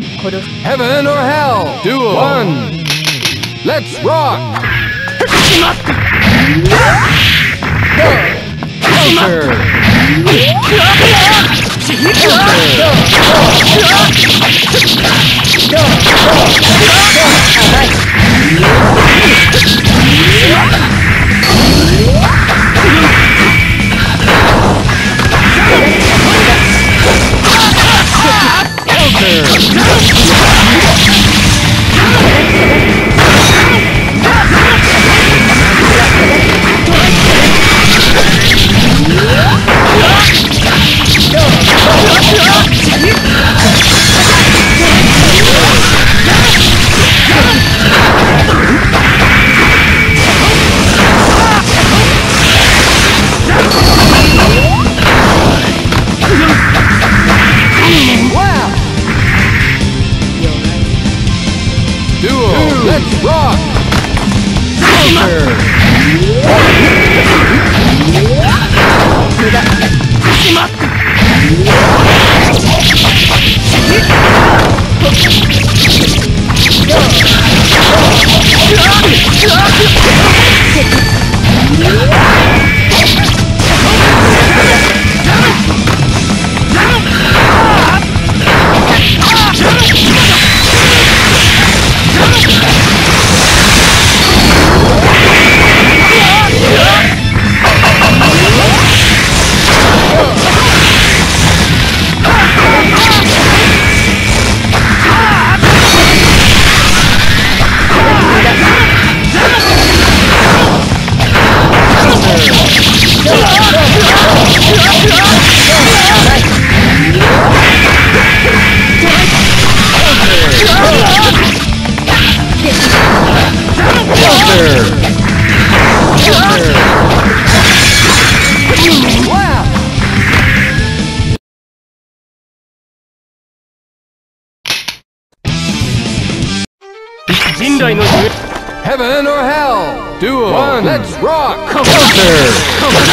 殺 Heaven or hell? Duel. One. Let's rock. Counter. Wow. よくっ。て One. Let's rock. Counter.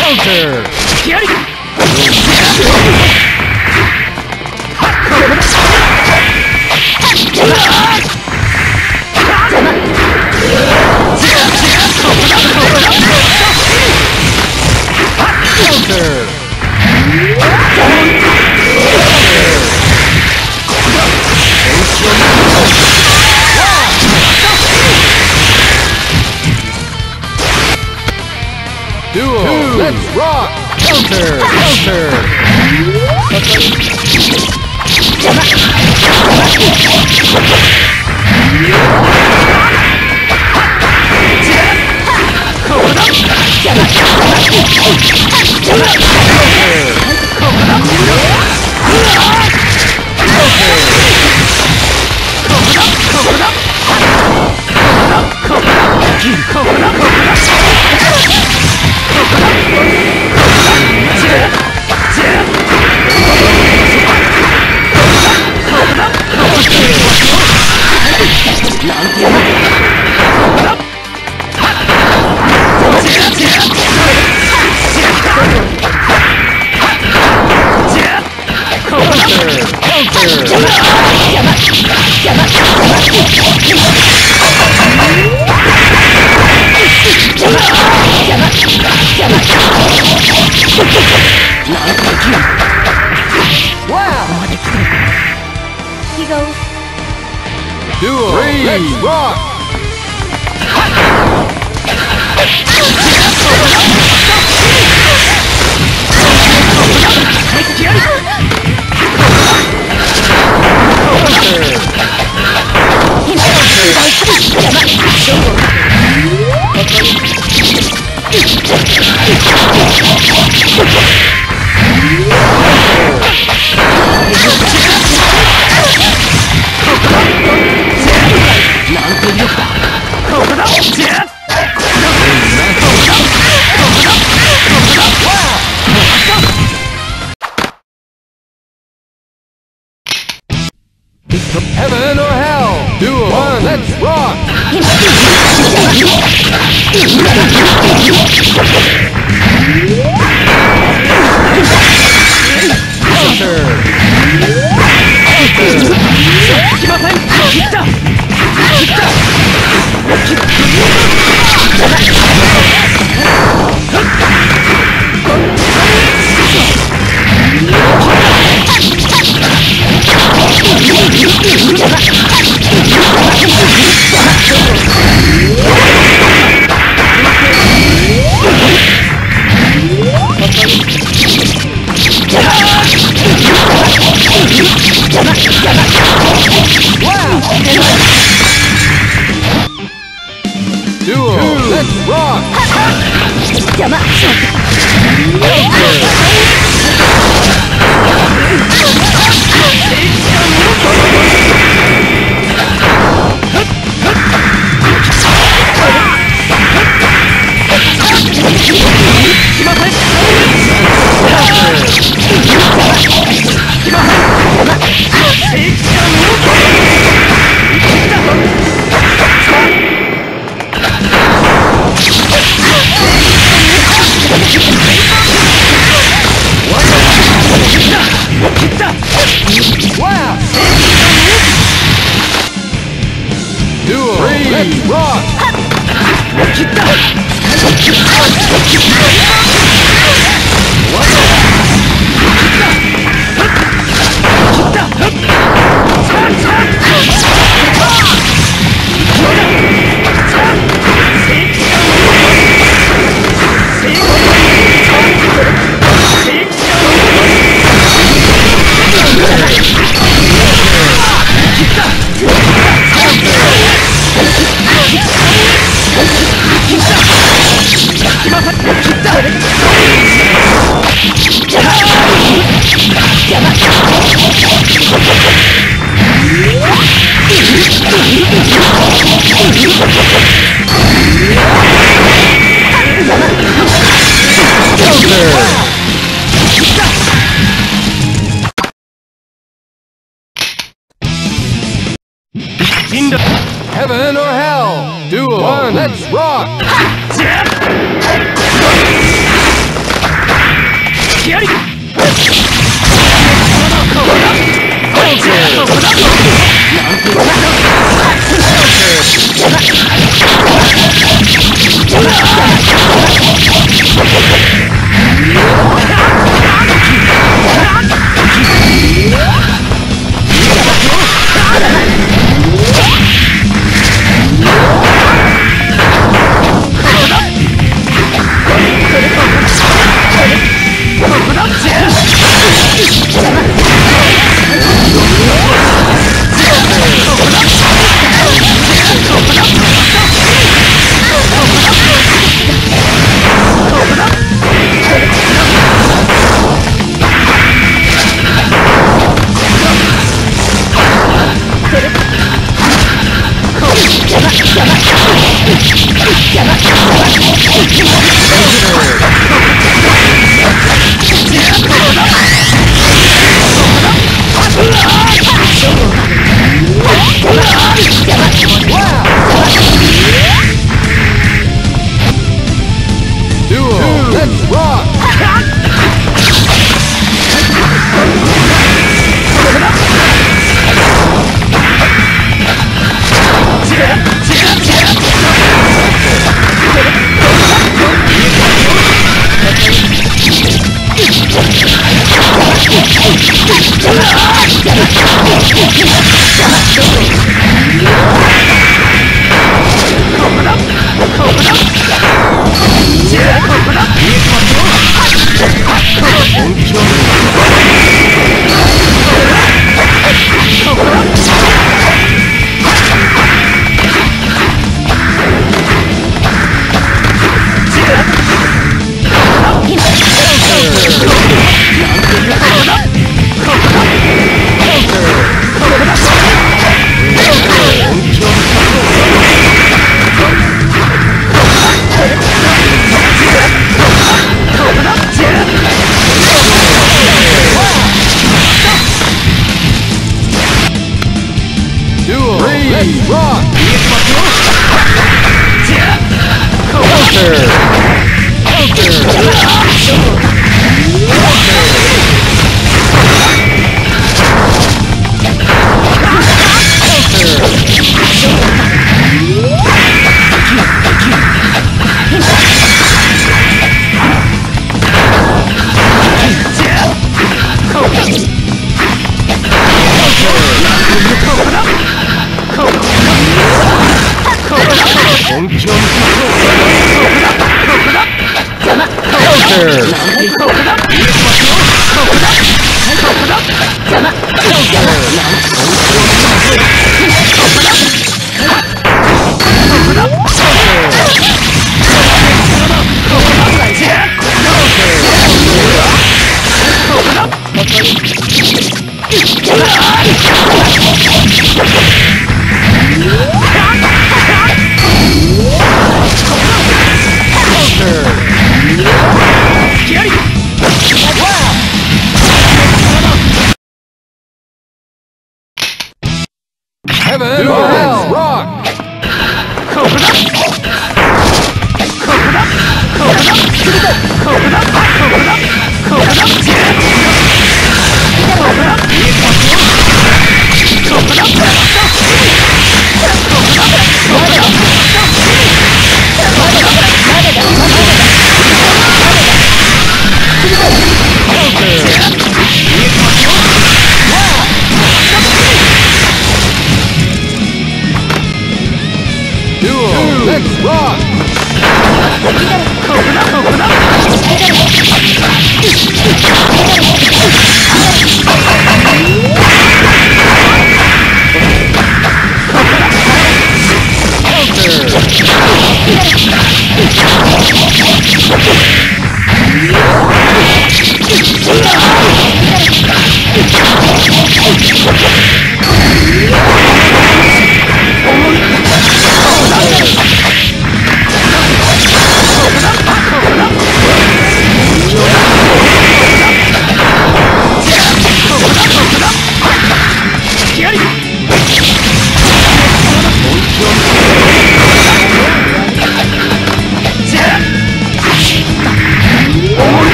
Counter. Counter. Let's rock. Counter. Counter. Wow. you. 行しま Heaven or hell. Duel. One. Let's rock. Duel.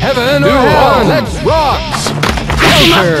Heaven or hell! Let's rock! Counter!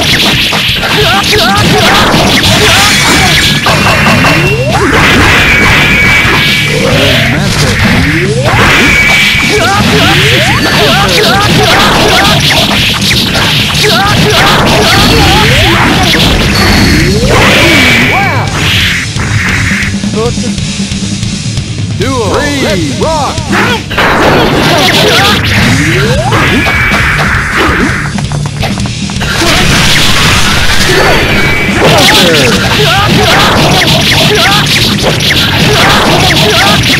Wow! Duel! Let's rock! 痛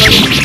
Counter!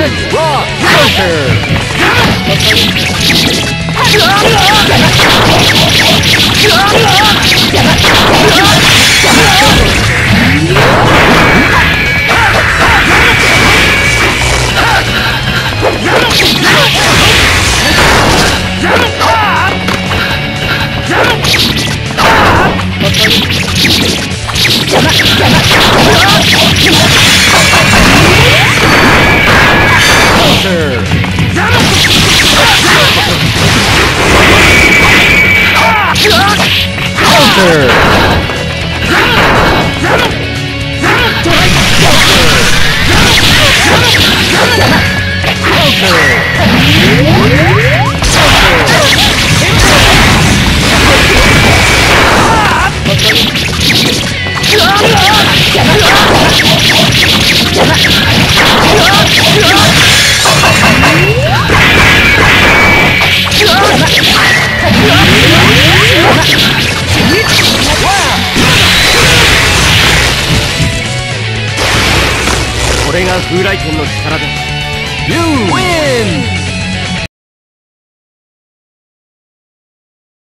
Duel. Let's Counter. フライ